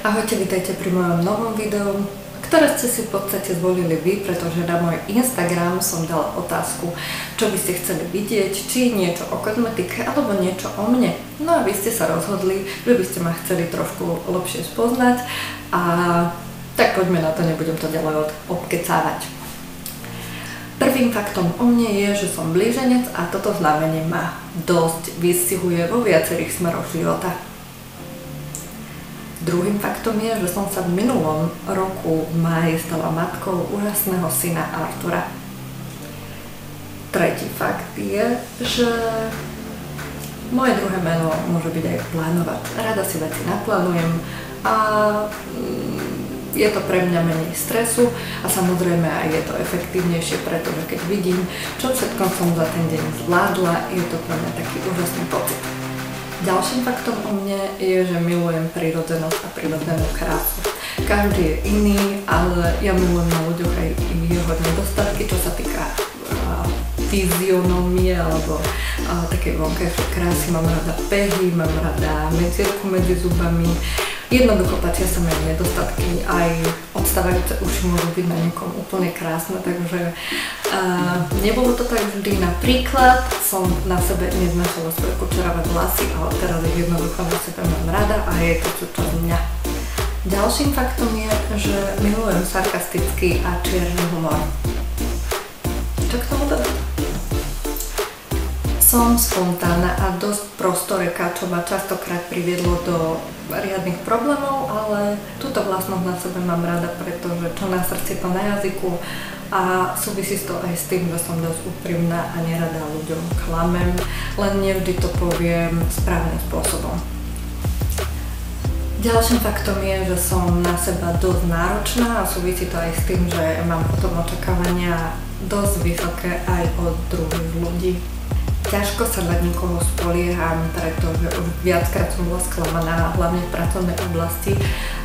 Ahojte, vítajte pri mojom novom videu, ktoré ste si v podstate zvolili vy, pretože na môj Instagram som dala otázku, čo by ste chceli vidieť, či niečo o kozmetike alebo niečo o mne. No a vy ste sa rozhodli, že by ste ma chceli trošku lepšie spoznať a tak poďme na to, nebudem to ďalej odkecávať. Prvým faktom o mne je, že som blíženec a toto znamenie ma dosť vystihuje vo viacerých smeroch života. Druhým faktom je, že som sa v minulom roku v máji stala matkou úžasného syna Artura. Tretí fakt je, že moje druhé meno môže byť aj plánovať. Rada si veci naplánujem a mm, je to pre mňa menej stresu a samozrejme aj je to efektívnejšie, pretože keď vidím, čo všetko som za ten deň zvládla, je to pre mňa taký úžasný pocit. Ďalším faktom o mne je, že milujem prírodzenosť a prírodzenú krásu. Každý je iný, ale ja milujem na ľuďoch aj jeho nedostatky, čo sa týka fyzionomie alebo uh, takej vonkajšej krásy. Mám rada pehy, mám rada medzierku medzi zubami, Jednoducho pačia sa mi nedostatky, aj odstávajúce uši môžu byť na niekom úplne krásne, takže uh, nebolo to tak vždy. Napríklad som na sebe neznačila svoje kučeravé vlasy, ale teraz ich jednoducho na sebe mám rada a je to súčasť mňa. Ďalším faktom je, že milujem sarkastický a čierny humor. Čo k tomu dodať? Som spontánna a dosť prostoreka, čo ma častokrát priviedlo do riadnych problémov, ale túto vlastnosť na sebe mám rada, pretože čo na srdci, to na jazyku a súvisí to aj s tým, že som dosť úprimná a nerada ľuďom klamem, len nevždy to poviem správnym spôsobom. Ďalším faktom je, že som na seba dosť náročná a súvisí to aj s tým, že mám potom očakávania dosť vysoké aj od druhých ľudí. Ťažko sa na nikoho spolieham, pretože viackrát som bola sklamaná, hlavne v pracovnej oblasti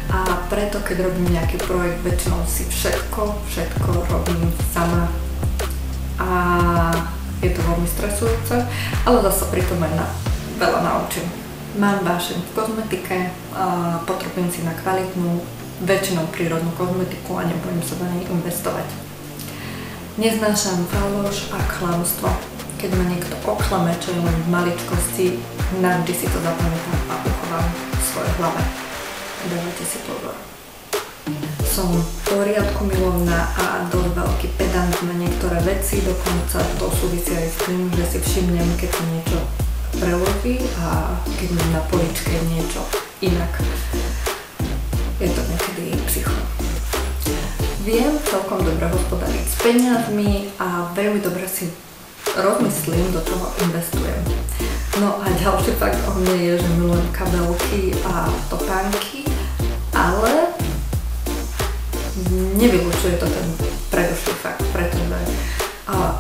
a preto, keď robím nejaký projekt, väčšinou si všetko, všetko robím sama a je to veľmi stresujúce, ale zase pritom aj na, veľa naučím. Mám vášeň v kozmetike, potrebujem si na kvalitnú, väčšinou prírodnú kozmetiku a nebudem sa do nej investovať. Neznášam faloš a klamstvo keď ma niekto oklame, čo je len v maličkosti, navždy si to zapamätám a uchovám v svojej hlave. Dávajte si pozor. Som poriadku milovná a dosť veľký pedant na niektoré veci, dokonca to súvisí aj s tým, že si všimnem, keď sa niečo preloží a keď mám na poličke niečo inak. Je to niekedy psycho. Viem celkom dobre hospodariť s peniazmi a veľmi dobre si rozmyslím, do čoho investujem. No a ďalší fakt o mne je, že milujem kabelky a topánky, ale nevylučuje to ten predošlý fakt, pretože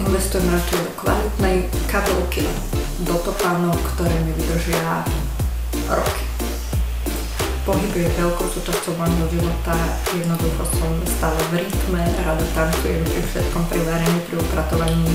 investujem radšej do kvalitnej kabelky, do topánok, ktoré mi vydržia roky. Pohyb je veľkou súčasťou môjho života, jednoducho som stále v rytme, rada tancujem pri všetkom, pri varení, pri upratovaní.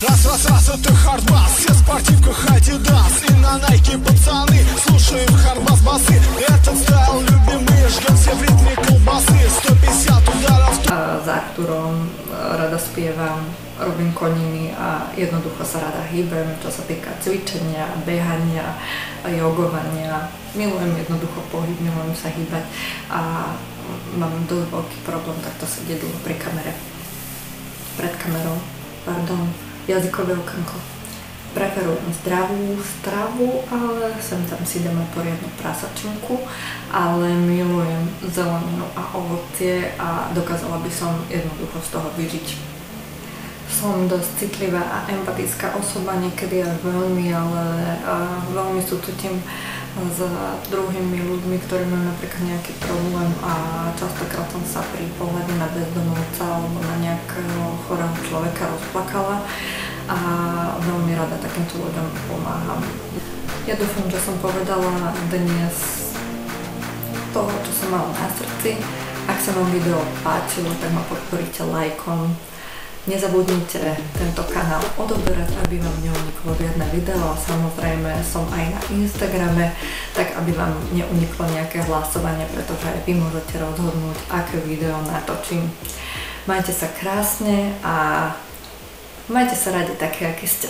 Раз, раз, раз, это хардбас Все в спортивках Adidas И на Nike пацаны Слушаем хардбас басы Этот стайл любимый Ждем все в ритме колбасы 150 ударов Za Arturom rada spievam, robím koniny a jednoducho sa rada hýbem, čo sa týka cvičenia, behania, jogovania. Milujem jednoducho pohyb, milujem sa hýbať a mám dosť veľký problém takto sedieť dlho pri kamere. Pred kamerou, pardon jazykové okrnko. Preferujem zdravú stravu, ale sem tam si dáme poriadnu prasačinku, ale milujem zeleninu a ovocie a dokázala by som jednoducho z toho vyžiť. Som dosť citlivá a empatická osoba, niekedy aj veľmi, ale veľmi súcitím s druhými ľuďmi, ktorí majú napríklad nejaký problém a častokrát som sa pri pohľade na bezdomovca alebo na nejakého chorého človeka rozplakala a veľmi rada takýmto ľuďom pomáham. Ja dúfam, že som povedala dnes toho, čo som mala na srdci. Ak sa vám video páčilo, tak ma podporíte lajkom Nezabudnite tento kanál odoberať, aby vám neuniklo žiadne video. Samozrejme som aj na Instagrame, tak aby vám neuniklo nejaké hlasovanie, pretože aj vy môžete rozhodnúť, aké video natočím. Majte sa krásne a majte sa radi také, aký ste.